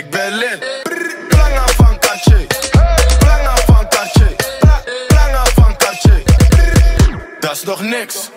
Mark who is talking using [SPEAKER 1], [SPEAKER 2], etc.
[SPEAKER 1] Ik ben lid. Planga van Cartier. Planga van Cartier. Planga van Cartier. Dat is nog niks.